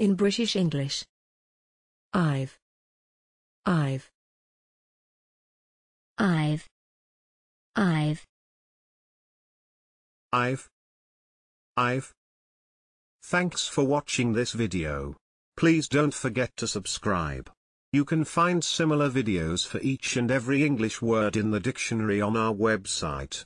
In British English. I've. I've. I've. I've. I've. I've. Thanks for watching this video. Please don't forget to subscribe. You can find similar videos for each and every English word in the dictionary on our website.